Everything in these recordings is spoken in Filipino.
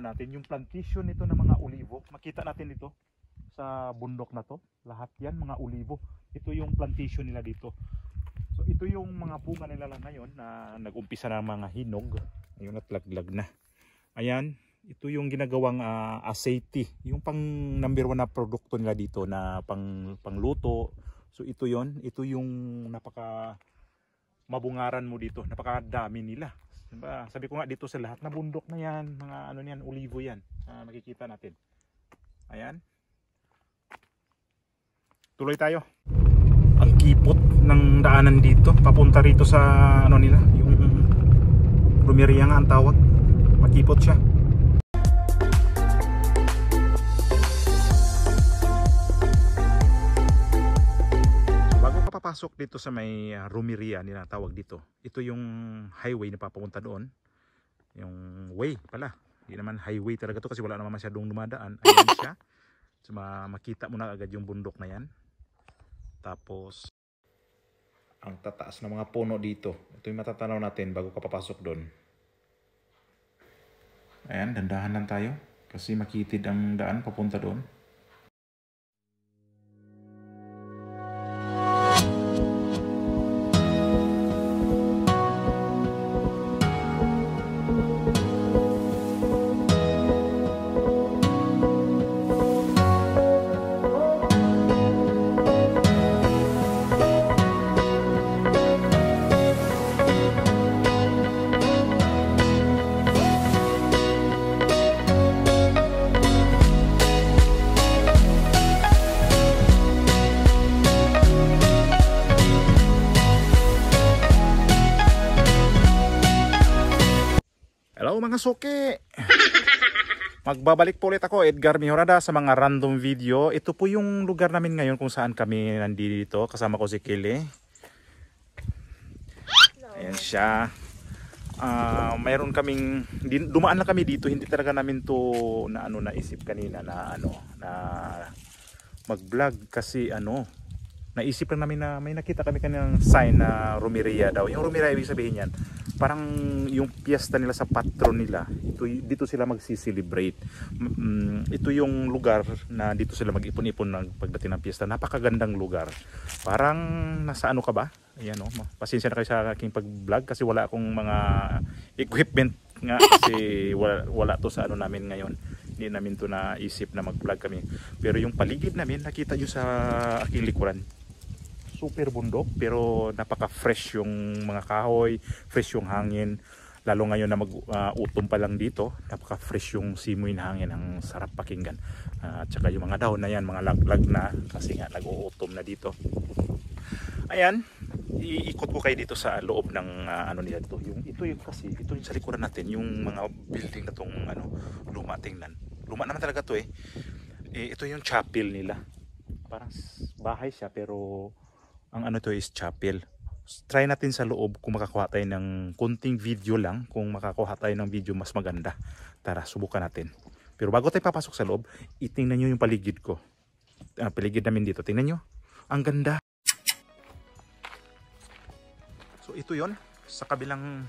natin yung plantation nito ng mga olivo. Makita natin dito sa bundok na to. Lahat yan mga olivo. Ito yung plantation nila dito. So ito yung mga bunga nila lang ngayon na nag-umpisa na mga hinog. Ayun at laglag na. Ayan, ito yung ginagawang uh, aceite. Yung pang number one na produkto nila dito na pang pangluto. So ito yon, ito yung napaka mabungaran mo dito. Napakadami nila. Diba? Sabi ko nga dito sa lahat na bundok na yan, mga ano niyan, olivo yan. Uh, makikita natin. Ayan. Tuloy tayo. Ang kipot ng daanan dito, papunta rito sa ano nila, yung Rumeria nga ang tawag. Makipot siya. Papasok dito sa may uh, Rumeria nila tawag dito. Ito yung highway na papunta doon. Yung way pala. Hindi naman highway talaga to kasi wala naman masyadong dumadaan. Ayan siya. So makita mo na agad yung bundok na yan. Tapos ang tataas ng mga puno dito. Ito yung matatanaw natin bago ka papasok doon. Ayan, dandahan lang tayo. Kasi makitid ang daan papunta doon. Mga suki. Magbabalik po ulit ako Edgar Mihorada sa mga random video. Ito po yung lugar namin ngayon kung saan kami nandito. Kasama ko si Kili Ayan siya. Uh, Mayroon kaming Dumaan lang kami dito. Hindi talaga namin to na ano naisip kanina na ano na mag vlog kasi ano naisip lang namin na may nakita kami kanilang sign na Romeria daw. Yung Romeria ibig sabihin yan, parang yung piyesta nila sa patron nila. Ito, dito sila magsi-celebrate. Um, ito yung lugar na dito sila mag-ipon-ipon ng pagdating ng piyesta. Napakagandang lugar. Parang nasa ano ka ba? Ayan o, oh, pasensya na kayo sa aking pag-vlog kasi wala akong mga equipment nga kasi wala, wala to sa ano namin ngayon hindi namin to naisip na mag-vlog kami pero yung paligid namin nakita nyo sa aking likuran super bundok pero napaka fresh yung mga kahoy, fresh yung hangin. Lalo ngayon na mag-utom uh, pa lang dito, napaka fresh yung simoy ng hangin, ang sarap pakinggan. Uh, at saka yung mga dahon na yan, mga laglag na kasi nga nag-uutom na dito. Ayan, iikot ko kayo dito sa loob ng uh, ano nila to. Yung ito yung kasi ito yung sa likuran natin, yung mga building na tong ano luma tingnan. Luma naman talaga to eh. eh ito yung chapel nila. Parang bahay siya pero ang ano to is chapel. Try natin sa loob kung makakuha tayo ng kunting video lang. Kung makakuha tayo ng video mas maganda. Tara subukan natin. Pero bago tayo papasok sa loob itingnan nyo yung paligid ko. Uh, paligid namin dito. Tingnan nyo. Ang ganda. So ito yon. Sa kabilang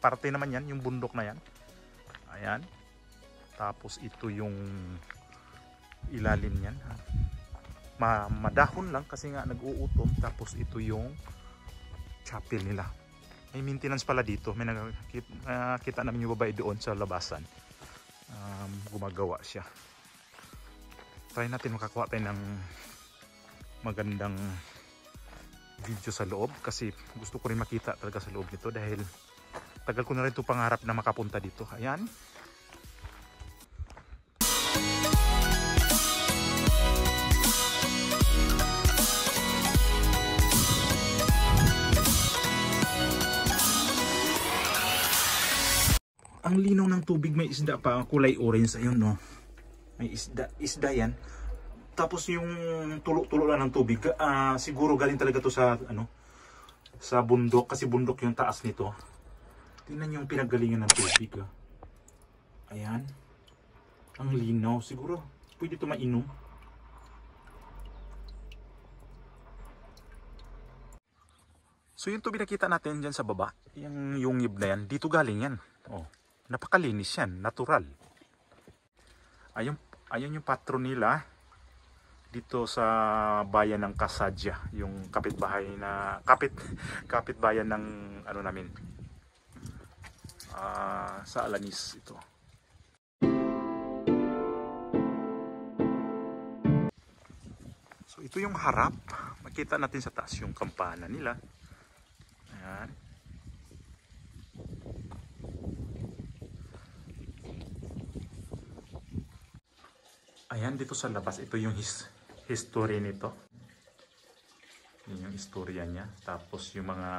parte naman yan yung bundok na yan. Ayan. Tapos ito yung ilalim yan ma madahon lang kasi nga nag-uutom tapos ito yung chapel nila. May maintenance pala dito. May nakita uh, kita namin yung babae doon sa labasan. Um, gumagawa siya. Try natin makakuha tayo ng magandang video sa loob kasi gusto ko rin makita talaga sa loob nito dahil tagal ko na rin ito pangarap na makapunta dito. Ayan ang linaw ng tubig may isda pa. Kulay orange ayun no? May isda isda yan. Tapos yung tulo-tulo lang ng tubig uh, siguro galing talaga to sa ano sa bundok kasi bundok yung taas nito. Tingnan yung pinaggalingan ng tubig ah. ayan. Ang linaw siguro pwede to mainom. So yung tubig nakita natin dyan sa baba, yung yungib na yan, dito galing yan. Oh napakalinis yan, natural. Ayun, ayun yung patron nila dito sa bayan ng Kasadya, yung kapitbahay na kapit kapitbayan ng ano namin ah, sa Alanis ito. So ito yung harap. Makita natin sa taas yung kampana nila. Ayan. Ayan, dito sa labas, ito yung his, history nito. Yun yung istorya niya. Tapos yung mga,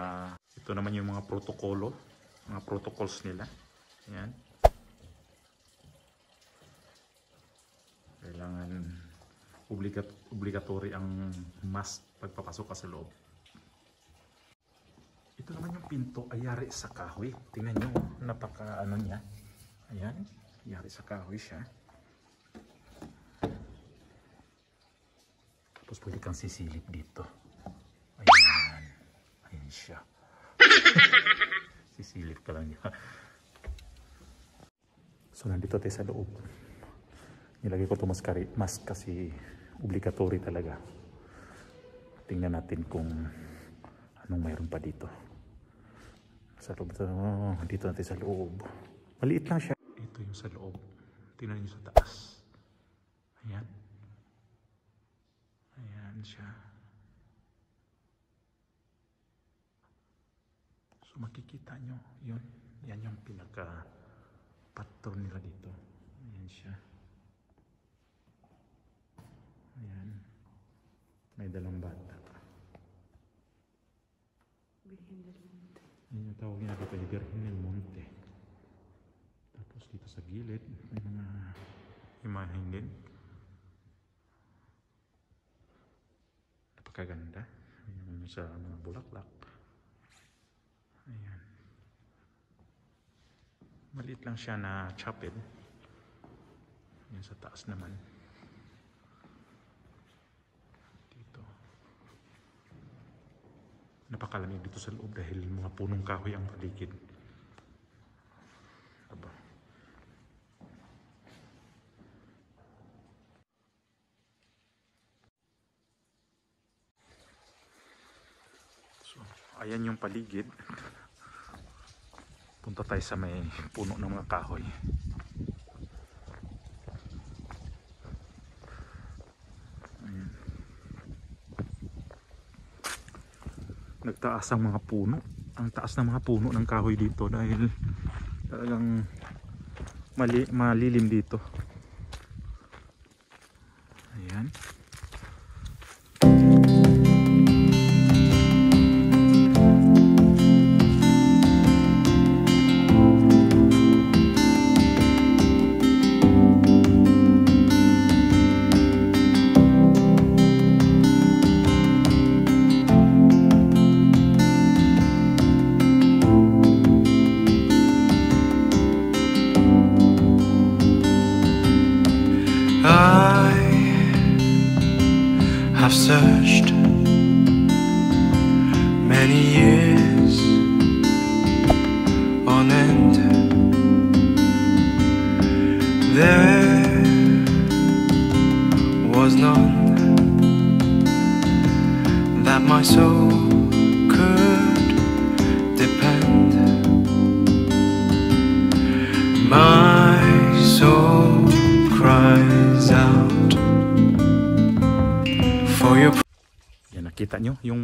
ito naman yung mga protokolo, mga protocols nila. Ayan. Kailangan obligat obligatory ang mask pagpapasok ka sa loob. Ito naman yung pinto ay yari sa kahoy. Tingnan nyo, napaka ano niya. Ayan, yari sa kahoy siya. Tapos pwede kang sisilip dito. Ayan. Ayan siya. sisilip ka lang niya. So nandito tayo sa loob. Nilagay ko ito maskari, mask kasi obligatory talaga. Tingnan natin kung anong mayroon pa dito. Sa loob ito. Dito natin sa loob. Maliit lang siya. Ito yung sa loob. Tingnan niyo sa taas. Ayan. Siya. So makikita nyo, yun. Yan yung pinaka patron nila dito. Ayan siya. Ayan. May dalang bata. Yan yung tawag niya dito, Virgen del Monte. Tapos dito sa gilid, may mga imahin din. Napakaganda. Ayan sa mga bulaklak. Ayan. Maliit lang siya na chapel. Yan sa taas naman. Dito. Napakalamig dito sa loob dahil mga punong kahoy ang paligid. Aba. So, ayan yung paligid. Punta tayo sa may puno ng mga kahoy. Ayan. Nagtaas ang mga puno. Ang taas ng mga puno ng kahoy dito dahil talagang mali, malilim dito. I have searched many years on end. There was none that my soul Nakita nyo yung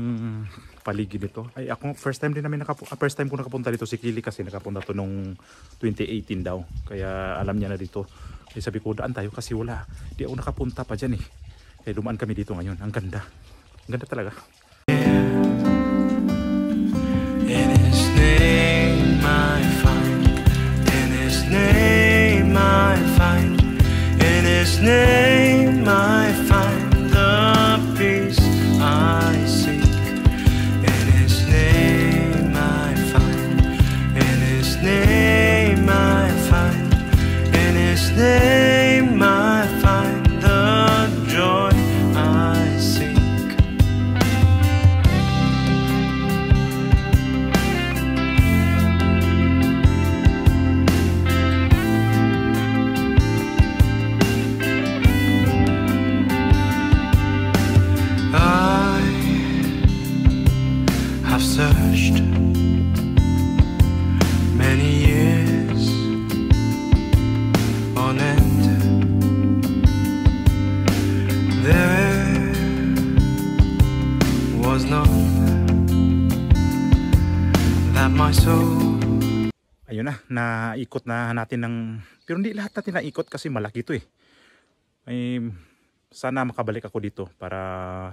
paligid nito. Ay ako first time din namin nakapu ah, first time ko nakapunta dito si Kili kasi nakapunta to nung 2018 daw. Kaya alam niya na dito. Kaya sabi ko daan tayo kasi wala. Di ako nakapunta pa diyan eh. Kaya dumaan kami dito ngayon. Ang ganda. Ang ganda talaga. In His name I find, in His name I find, in His name na ikot na natin ng pero hindi lahat natin naikot kasi malaki to eh. Ay, sana makabalik ako dito para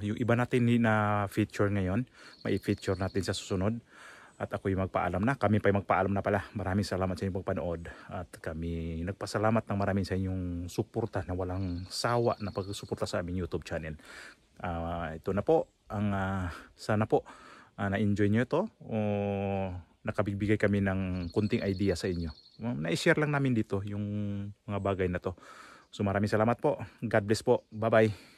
yung iba natin na feature ngayon, may feature natin sa susunod. At ako yung magpaalam na. Kami pa yung magpaalam na pala. Maraming salamat sa inyong pagpanood. At kami nagpasalamat ng maraming sa inyong suporta na walang sawa na pagsuporta sa aming YouTube channel. Ah, ito na po. Ang, ah, sana po ah, na-enjoy nyo ito. O nakabigbigay kami ng kunting idea sa inyo. Na-share lang namin dito yung mga bagay na to. So maraming salamat po. God bless po. Bye-bye.